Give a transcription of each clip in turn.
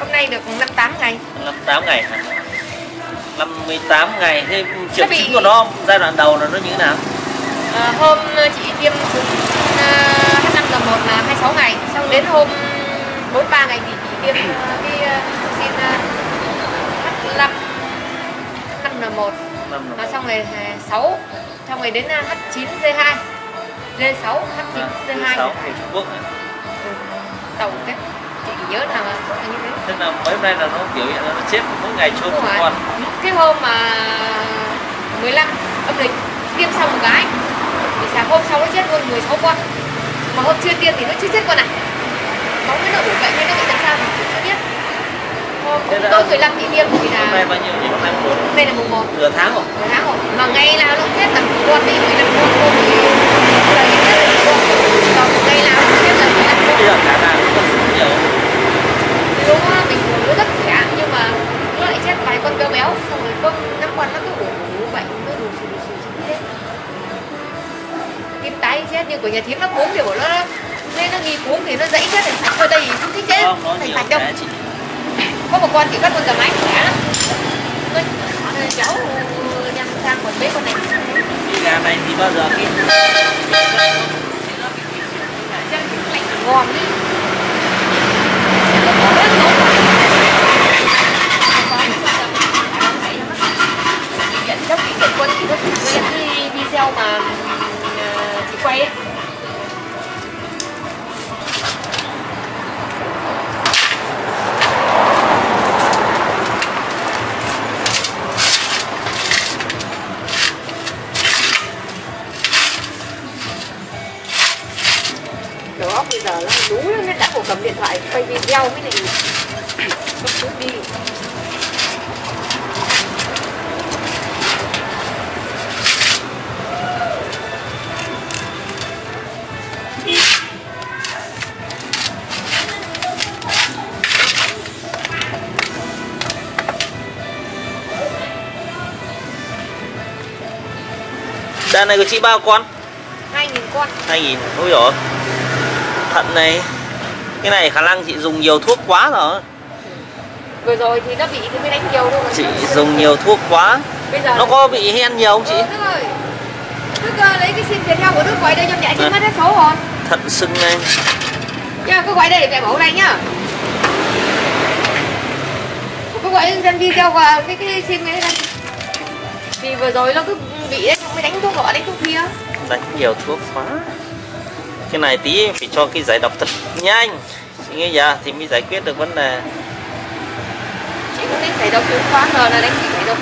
hôm nay được 58 ngày. 58 ngày hả? 58 ngày. Thế triệu Nó bị- chứng của nó giai đoạn đầu là nó như thế nào? À, hôm chị tiêm cúm à, H5N1 là 26 ngày. Xong đến hôm 43 ngày thì chị tiêm à, cái à, vaccine à, H5 H5N1 Năm Nó là xong rồi à, 6 xong rồi đến à, H9Z2 Z6 H9Z2 6 của Trung Quốc này. Ừ, chị chỉ nhớ là là như thế? Thế là mấy hôm nay là nó biểu hiện là nó chết mỗi ngày chôn một con. Cái hôm mà 15 âm lịch tiêm xong một cái thì sáng hôm sau nó chết luôn 16 con. Mà hôm chưa tiêm thì nó chưa chết con này máu nó ủ bệnh nên nó bị làm sao thì cũng chưa biết. Hôm tối 15 chị tiêm thì hôm nay là bao nhiêu nhỉ? Hôm nay một. Hôm nay là mùng 1 nửa tháng rồi. Nửa tháng rồi. Mà ngày nào nó chết tầm con đi 15 con hôm thì là là con. Còn ngày nào nó chết là 15 con bây giờ cả là nó còn rất nhiều đúng á mình nó rất khỏe nhưng mà nó lại chết vài con béo béo xong rồi con năm con nó cứ ủ ủ bệnh nó đủ xù xù xù thế. Tim tái chết như của nhà thím nó cúm thì của nó nên nó nghi cúm thì nó dãy chết thành sạch thôi đây không thích chết thành sạch đâu. có một con chỉ cất con tầm máy khỏe lắm. Cháu đem sang còn mấy con này. Cái gà này thì bao giờ cái ngon đi nó có rất đàn này của chị bao con? Hai nghìn con. 2000 ôi rồi thận này cái này khả năng chị dùng nhiều thuốc quá rồi. Vừa rồi thì nó bị thì mới đánh nhiều thôi chị dùng nhiều thuốc quá. Bây giờ nó có bị hen nhiều không chị? Ừ, Đức ơi. Đức ơi, lấy cái sim Viettel của Đức gọi đây cho mẹ chứ À. mất hết số rồi. Thận sưng này. Nha cứ gọi đây để mẹ bảo đây nhá. Cứ gọi dân video qua cái cái sim ấy đây. Vì vừa rồi nó cứ bị đấy xong mới đánh thuốc nọ đánh thuốc kia. Đánh nhiều thuốc quá. Cái này tí phải cho cái giải độc thật nhanh. Chị nghe giờ thì mới giải quyết được vấn đề. Chị cũng đánh giải độc thì quá ngờ là đánh giải độc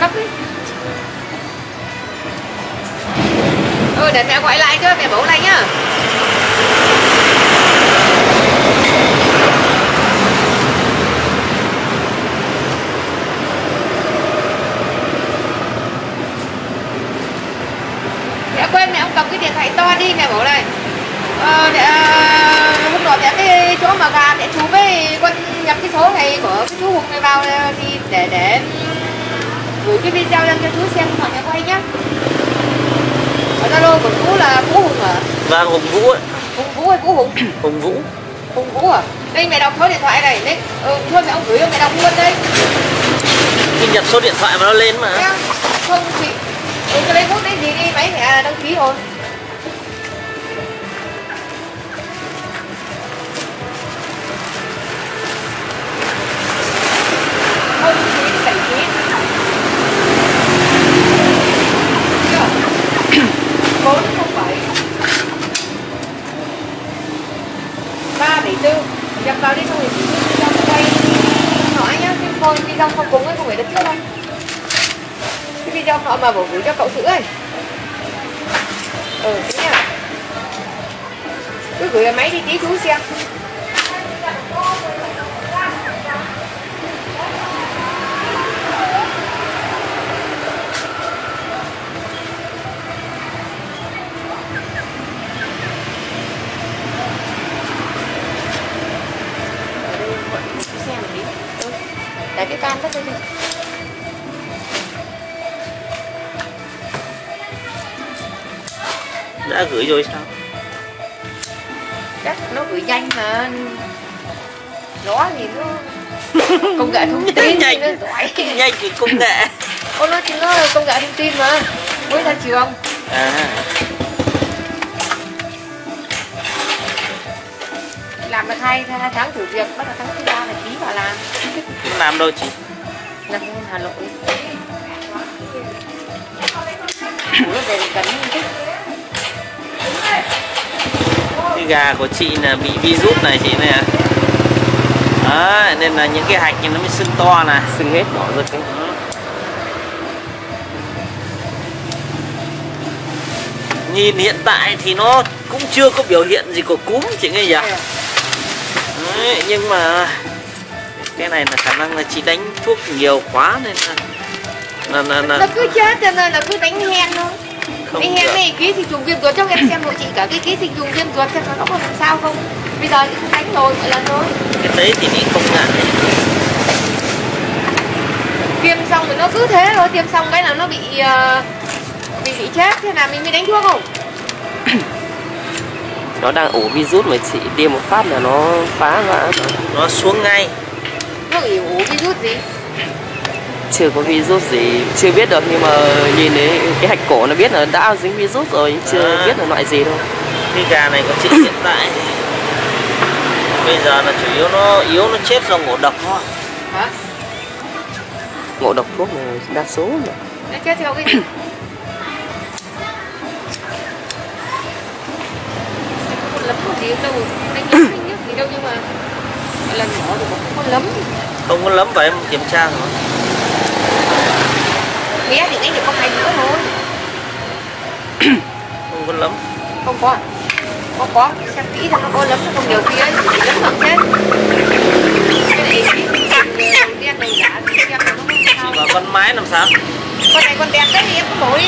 cấp ấy. Ừ để mẹ gọi lại cho mẹ bảo này nhá mẹ quên mẹ không cầm cái điện thoại to đi mẹ bảo này. Ờ, để, ờ, hôm nọ mẹ cái chỗ mà gà mẹ chú với con nhập cái số này của cái chú Hùng này vào ờ, thì để để gửi cái video lên cho chú xem họ mẹ quay nhá. Ở Zalo của chú là Vũ Hùng à và hùng vũ ấy. Hùng Vũ hay Vũ Hùng? Hùng vũ. Hùng Vũ à? Đây mẹ đọc số điện thoại này đấy. Ừ, thôi mẹ ông gửi cho mẹ đọc luôn đây. Khi nhập số điện thoại mà nó lên mà. Không chị. Ừ, cái lấy bút đấy gì đi máy mẹ đăng ký rồi tư. Nhập vào đi xong rồi chị video quay. Nói nhá, cái con video không cúng ấy không phải đất trước đâu cái video họ mà bảo gửi cho cậu sữa ấy. Ừ thế nhá. Cứ gửi máy đi tí chú xem. Để cái tất lên đi đã gửi rồi sao? Chắc nó gửi nhanh mà. Gió thì nó công nghệ thông tin Nhanh. nó giỏi. Nhanh cái công nghệ. Ô nó chính nó công nghệ thông tin mà. Mới ra trường. À làm được hai hai tháng thử việc bắt đầu tháng thứ ba là ký vào làm làm đâu chị làm bên hà nội. Ủa, nó về cần thích cái gà của chị là bị virus này chị này à Đấy, nên là những cái hạch thì nó mới sưng to nè. Sưng hết bỏ ra cái nhìn hiện tại thì nó cũng chưa có biểu hiện gì của cúm chị nghe nhỉ Đấy, nhưng mà cái này là khả năng là chị đánh thuốc nhiều quá nên là là là, là nó cứ chết cho nên là cứ đánh hen thôi. Không cái hen này ký thì trùng viêm ruột cho em xem hộ chị cả cái ký thì trùng viêm ruột xem nó có làm sao không. Bây giờ thì cũng đánh rồi một lần thôi. Cái đấy thì bị không ngại. Tiêm xong thì nó cứ thế thôi tiêm xong cái là nó bị ờ, bị bị chết. Thế là mình mới đánh thuốc không nó đang ủ virus mà chị tiêm một phát là nó phá rồi. nó xuống ngay. Nó bị ủ virus gì? Chưa có virus gì chưa biết được nhưng mà nhìn thấy cái hạch cổ nó biết là đã dính virus rồi nhưng chưa À. biết là loại gì đâu. Cái gà này của chị hiện tại. Bây giờ là chủ yếu nó yếu nó chết do ngộ độc thôi. Hả? Ngộ độc thuốc là đa số mà nó chết theo cái gì lấm còn gì đâu. Đánh nhức đánh nhức gì đâu nhưng mà lần nhỏ thì cũng không có lấm. Không có lấm vào em kiểm tra rồi. Bé thì đánh được có hai bữa thôi. Không có lấm. Không có à? có có. Xem kỹ xem nó có lấm không. Nhiều khi ấy chỉ lấm bằng chết cái này thì càng đen đầu giả thì xem là nó không sao. và con mái làm sao? Con này con đẹp đấy thì em cứ mổ đi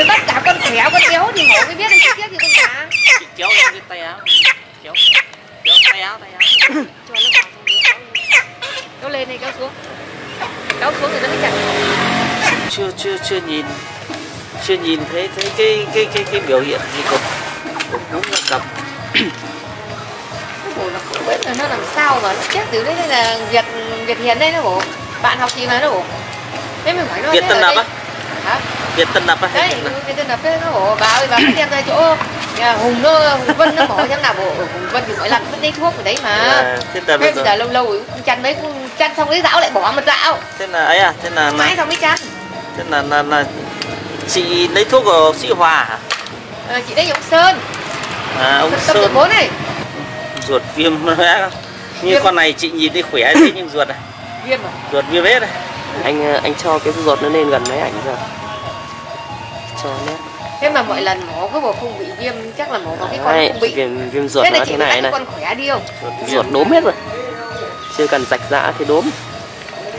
thì tất cả con khỏe con yếu thì mổ mới biết chi tiết gì con chị kéo em cái tay áo kéo kéo tay áo tay áo cho nó vào kéo kéo lên này kéo xuống. Kéo xuống thì nó mới chặt chưa chưa chưa nhìn. Chưa nhìn thấy thấy cái cái cái cái biểu hiện gì của cầm. Cái bổ là không biết là nó làm sao mà nó chết từ đấy đây là việt việt hiền đây nó bổ bạn học gì mà nó bổ thế mình hỏi nó việt tân lập á? Hả việt tân á. Hay đấy Việt Tân cái lập đấy nó bổ bà ơi bà cứ đem ra chỗ nhà hùng nó hùng vân nó bỏ xem nào ở hùng vân thì mỗi lần vẫn lấy thuốc ở đấy mà. À, thế là thế bây giờ lâu lâu rồi cũng chăn mấy cũng chăn xong lấy dạo lại bỏ một dạo thế là ấy à thế là mãi xong mới chăn. thế là, là, là chị lấy thuốc của sĩ hòa hả à, chị đấy ông sơn. À ông tâm sơn. bốn này. Ruột viêm nó như Viêm. con này chị nhìn thấy khỏe thế nhưng ruột này. Viêm à? Ruột viêm hết này anh ờ, anh cho cái ruột nó lên gần máy ảnh ra cho nét thế mà mỗi lần mổ cứ bảo không bị viêm chắc là mổ vào cái con Đấy, không bị. viêm viêm ruột thế nó chị thế này này. con khỏe đi không? Ruột đốm hết rồi. Chưa cần rạch rã thì đốm.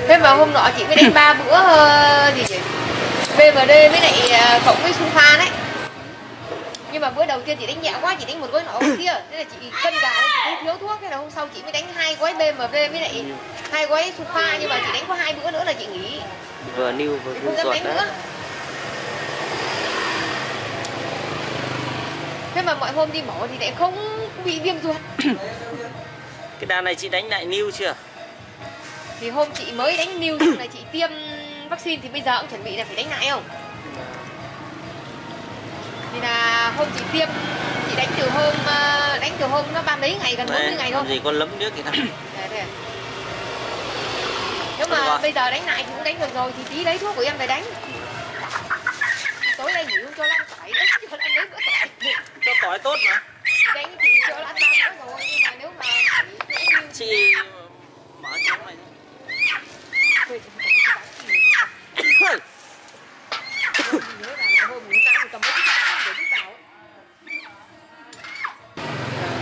Thế mà hôm nọ chị mới đánh ba bữa ờ, gì nhỉ? BMD với lại ờ, cộng với sulfa đấy. Nhưng mà bữa đầu tiên chị đánh nhẹ quá chị đánh một gói nọ gói kia. Thế là chị cân gà lên chị thấy thiếu thuốc. Thế là hôm sau chị mới đánh hai gói BMD với lại hai gói sulfa nhưng mà chị đánh có hai bữa nữa là chị nghỉ. Vừa lưu vừa chị không dám ruột đánh đấy. nữa thế mà mọi hôm đi mổ thì lại không bị viêm ruột. Cái đàn này chị đánh lại new chưa? Thì hôm chị mới đánh new xong là chị tiêm vaccine thì bây giờ cũng chuẩn bị là phải đánh lại không? Thì là hôm chị tiêm chị đánh từ hôm ờ, đánh từ hôm nó ba mấy ngày gần 40 Đây, ngày thôi. gì có lấm nước kìa nào đây. nếu mà rồi. bây giờ đánh lại thì cũng đánh được rồi thì tí lấy thuốc của em về đánh. Tối nay nghỉ không cho nó ăn tỏi nữa cho nó ăn mấy bữa tỏi tốt mà. Chị đánh rồi nhưng mà nếu mà mở cho ấy.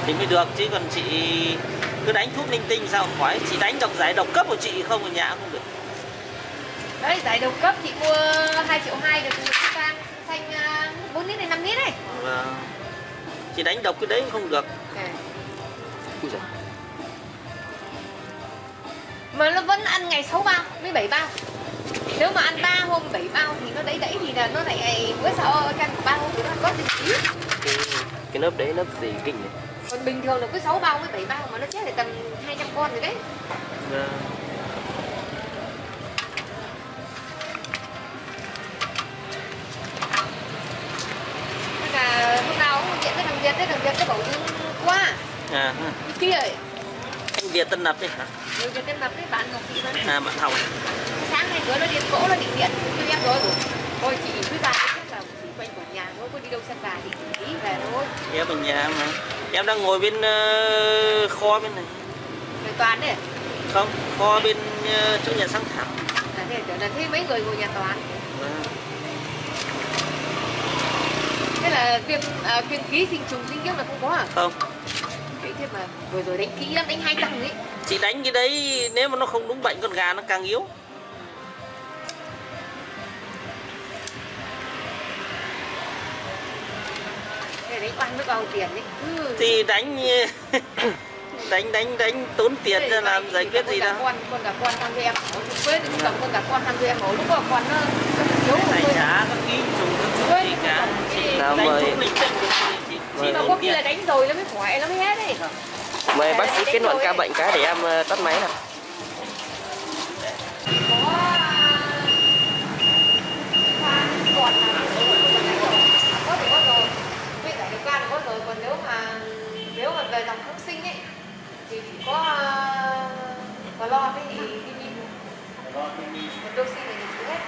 thì mới được chứ còn chị cứ đánh thuốc linh tinh sao khỏi. Chị đánh độc giải độc cấp của chị không ở nhà không được. Đấy giải độc cấp chị mua 2 triệu 2 được một can xanh à, 4 lít này 5 lít này và chị đánh độc cái đấy không được. Giời. mà nó vẫn ăn ngày 6 bao với 7 bao. Nếu mà ăn 3 hôm 7 bao thì nó đẩy đẩy thì là nó lại bữa sau ăn 3 hôm thì nó có gì tí cái, cái lớp đấy lớp gì kinh này còn bình thường là cứ 6 bao với 7 bao mà nó chết thì tầm 200 con rồi đấy. Vâng. Bảo như qua à. Cái kia ấy anh Việt Tân Lập đấy hả Việt tên lập đấy bạn mà à bạn học sáng nay bữa nó điện cỗ nó định điện. Cho em rồi. Thôi chị cứ ra chắc là chỉ quanh quẩn nhà thôi có đi đâu sang bà thì tí về thôi. Em ở nhà mà. Em đang ngồi bên ờ, kho bên này. Rồi toàn đấy. Không kho bên ờ, chỗ nhà sang thẳng là thế thấy mấy người ngồi nhà toán Vâng. Thế là viêm à, viêm ký sinh trùng sinh kiếp là không có à? Không. Đấy thế mà vừa rồi đánh kỹ lắm đánh hai tăng ấy. Chị đánh cái đấy nếu mà nó không đúng bệnh con gà nó càng yếu. Thế đánh oan mới bao tiền ấy. Ừ. thì đánh đánh đánh đánh tốn tiền ra làm giải quyết gì đâu. con con cả con tham gia em quên thì cầm con cả con tham gia em lúc mà con nó nó yếu này rồi chả có ký trùng chị Nào đánh mời- chị mà có khi là đánh rồi nó mới khỏe nó mới hết đấy mời bác sĩ kết luận ca bệnh cái để em ờ, tắt máy nào còn là có thì có rồi với cả được can có rồi còn nếu mà nếu mà về dòng kháng sinh ấy thì chỉ có và lo với thì đi đôi sinh này thì chỉ hết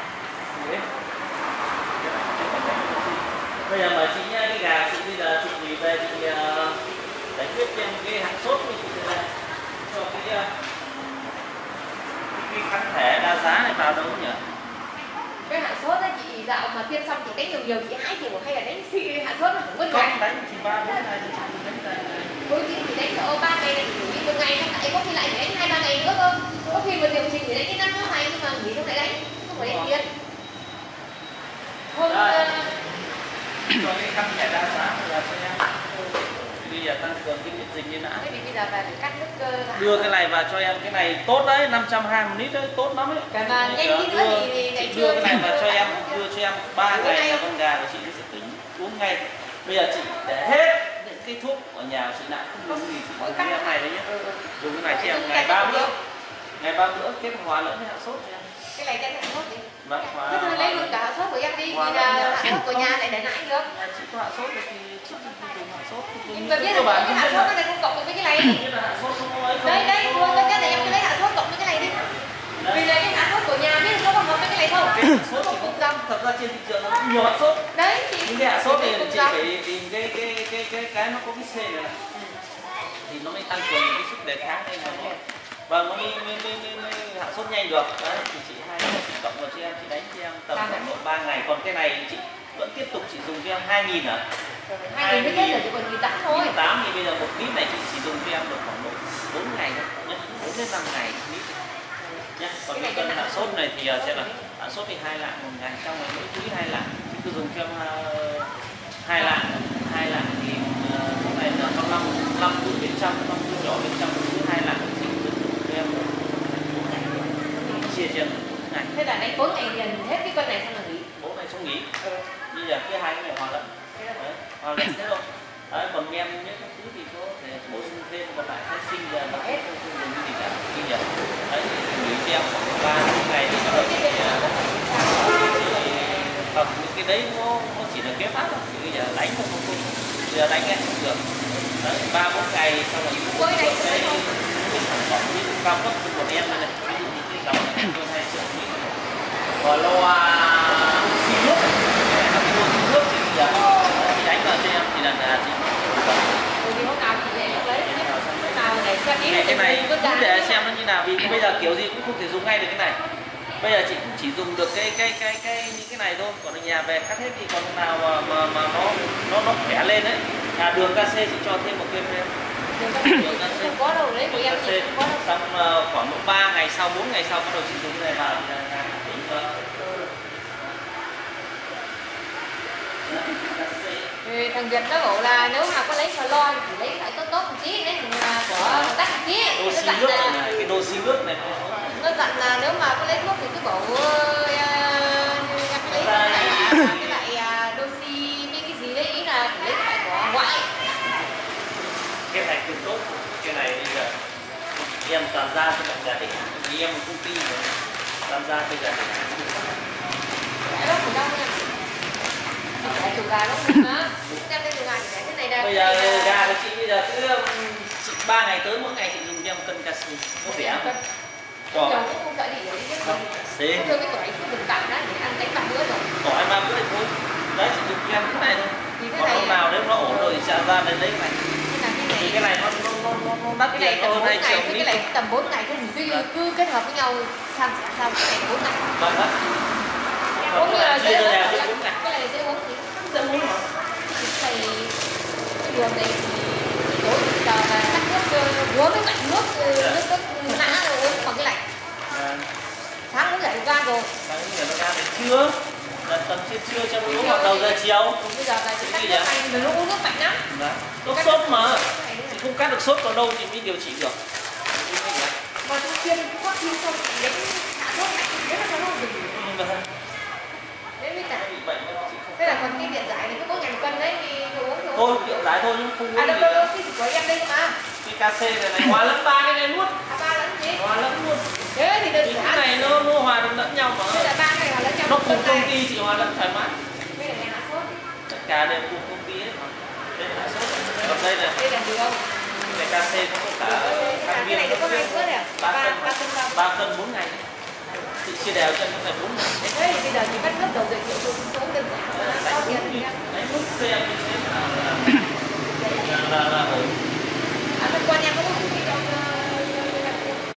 bây giờ mà chị nhá cái gà chị bây giờ chị gửi về chị ờ, giải quyết cho em cái hạn sốt của chị này cho cái ờ, cái kháng thể đa giá này vào đâu nhỉ? Cái hạn sốt ấy chị dạo mà tiêm xong chị đánh nhiều nhiều chị hái nhiều hay là đánh xị hạn sốt nó không con ngày đánh chị ba bốn ngày thì chị đây thì đánh cỡ ba ngày này thì nghỉ một ngày tại có khi lại phải đánh hai ba ngày nữa cơ. Có khi mà điều chỉnh thì đánh cái năm sáu ngày nhưng mà nghỉ xong lại đánh không phải đánh tiền hôm Rồi. ờ, cho cái kháng thể đa giá bây giờ cho em bây giờ tăng cường cái miễn dịch như nãy thế thì bây giờ bà phải cắt nước cơ lại đưa cái này vào cho em cái này tốt đấy 520 một lít đấy tốt lắm đấy Cái mà nhanh tí nữa thì- thì chị đưa cái này vào cho em đưa cho em ba ngày là con gà của chị nó sẽ tính uống ngay. Bây giờ chị để hết những cái thuốc ở nhà của chị lại không dùng gì chị dùng cái em này đấy nhé Ừ, ừ. dùng cái này cho em ngày ba bữa. ngày ba bữa kết hòa lẫn với hạ sốt cho em. Cái này đánh hạn sốt đi. Vâng hòa cả hạn sốt của em đi. Lẫn với là hạ sốt của nhà lại để nãy được Nhà chị có hạ sốt rồi thì không dùng hạ sốt nhưng mà biết là cái hạn sốt cái này không cộng được với cái này. Là hạ đây đây thôi cái này em cứ lấy hạn sốt cộng với cái này đi. Vì là cái hạn sốt của nhà biết có bằng với cái này không? Hạ sốt thì cũng tăng thật ra trên thị trường nó cũng nhiều hạ sốt đấy thì những cái hạ sốt thì chị phải tìm cái cái cái cái cái nó có cái C này. Này. thì nó mới tăng cường cái sức đề kháng lên mà và nó mới, mới, mới, mới, mới hạ sốt nhanh được. Đấy thì chị hai chị cộng vào cho em chị đánh cho em tầm Ba khoảng độ 3 ngày. Còn cái này chị vẫn tiếp tục chị dùng cho em 2 nghìn à? Hai nghìn mới hết rồi chỉ còn mười tám thôi. 8 thì bây giờ một lít này chị chỉ dùng cho em được khoảng độ 4 ngày thôi. 4 đến 5 ngày lít nhé còn cái cân hạ sốt này thì sẽ là hạ sốt thì hai lạng một ngày trong ngày mỗi túi hai lạng. Chị cứ dùng cho em ờ, hai lạng. Hai lạng thì ờ, cái này là trong năm năm túi bên trong năm túi nhỏ bên trong cứ hai lạng chị dùng cho em bốn ngày chia bốn ngày thế là đánh bốn ngày liền hết cái con này xong là nghỉ. Bốn ngày xong nghỉ. Bây giờ cái hai cái này hòa lẫn. Hòa lẫn thế thôi. Đấy còn em những cái thứ thì có thể bổ sung thêm còn lại sẽ sinh ra mà hết. không dùng cái gì cả bây giờ đấy nghỉ cho em khoảng ba ngày thì chị ờ, chị học những cái đấy nó nó chỉ là kế pháp thôi. Thì bây giờ đánh không không không. Bây giờ đánh em không được. Đấy ba bốn ngày xong rồi cái cái sản phẩm cao cấp của em này này ví hơn triệu và loa xi nước cái này là cái lô xi nước thì bây giờ chị đánh vào cho em thì là là chị bởi nào lấy nào cái, cái này cũng để xem nó như nào vì bây giờ kiểu gì cũng không thể dùng ngay được cái này bây giờ chị cũng chỉ dùng được cái cái cái cái những cái này thôi còn ở nhà về cắt hết thì còn nào mà mà, mà nó nó nó khỏe lên đấy à đường KC chị cho thêm một viên không có đâu đấy của em đâu xong khoảng độ 3 ngày sau 4 ngày sau bắt đầu chị cái này vào thì tính thằng Việt nó bảo là nếu mà có lấy lo thì lấy phải tốt tốt một tí đấy mà của tác tí nó dặn nước là cái đô xi nước này. Nó dặn là nếu mà có lấy thuốc thì cứ bảo ờ, em lấy cái lại là cái lại à, đôi xi mấy cái gì đấy ý là phải lấy phải của ngoại cái em toàn ra cho mọi gia đình vì em công ty mà toàn ra cho gia đình gà gà để thế này đây bây giờ gà của chị bây giờ cứ um, chị ba ngày tới mỗi ngày chị dùng cho em cân cà xì có vẻ không? Nhiều cỏ. Cũng không. Sợ gì đấy chứ cà xì cái tỏi không được cặn đó ăn đánh bạc bữa rồi tỏi ba bữa thì thôi. Đấy, chị dùng cho em cái này thôi. Cái còn này hôm nào nếu nó ổn rồi thì sẽ ra đây lấy cái này thì cái này nó nó nó nó, nó đắt cái này tiền tầm hơn 4 hai ngày cái này tầm 4 ngày thôi mình cứ cứ kết hợp với nhau san sẻ sao cái này 4 ngày vâng đó uống như là dễ uống thì bốn cái này dễ uống thì dễ uống mà thầy cái đường này thì tối giờ là cắt nước uống với lạnh nước ờ, Dạ. nước nước nã rồi uống bằng cái lạnh. Sáng uống giải gan rồi. Sáng giờ nó ra đến trưa. Là tầm trưa trưa cho uống vào đầu giờ chiều. Còn bây giờ là chị cắt Cái gì nước này mình uống nước lạnh lắm. Thuốc sốt mà không cắt được sốt vào đâu chị mới điều trị được. Mà tôi chuyên cũng có chuyên không đến hạ lạnh đến là nó mà đến với cả không thế là còn cái điện giải này cứ mỗi một cân đấy thì uống thôi thôi điện giải thôi nhưng không à đâu đâu đâu cái của em đây mà. Cái KC này này hòa lẫn ba cái này luôn. À ba lẫn gì? Hòa lẫn luôn. Thế thì thì đừng cái này nó nó hòa lẫn nhau thế mà là ba cái này là lẫn nhau nó cùng công này ty chị hòa lẫn thoải mái. Sốt. Tất cả đều cùng công ty ấy. Mà đây là sốt. Còn đây là đây là gì cái KC nó có cả viên. Này hai này à? Ba cân. ba ba cân bốn ngày. Chị chia đều cho những ngày bốn ngày. Thế thì bây giờ chỉ cắt nước đầu giờ triệu cũng số Đấy, thì như em đánh đúng cho em như thế là là là ổn à quan em có cái gì trong